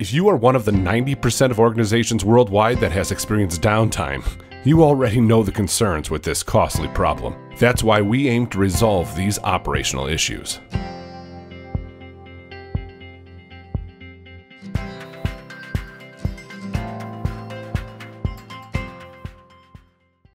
If you are one of the 90% of organizations worldwide that has experienced downtime, you already know the concerns with this costly problem. That's why we aim to resolve these operational issues.